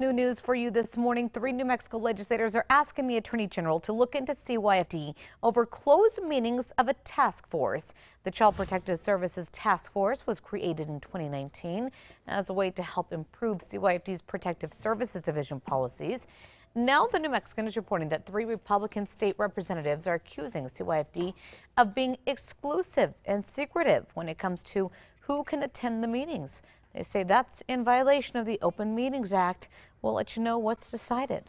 New news for you this morning. Three New Mexico legislators are asking the Attorney General to look into CYFD over closed meetings of a task force. The Child Protective Services Task Force was created in 2019 as a way to help improve CYFD's Protective Services Division policies. Now, the New Mexican is reporting that three Republican state representatives are accusing CYFD of being exclusive and secretive when it comes to who can attend the meetings. They say that's in violation of the Open Meetings Act. We'll let you know what's decided.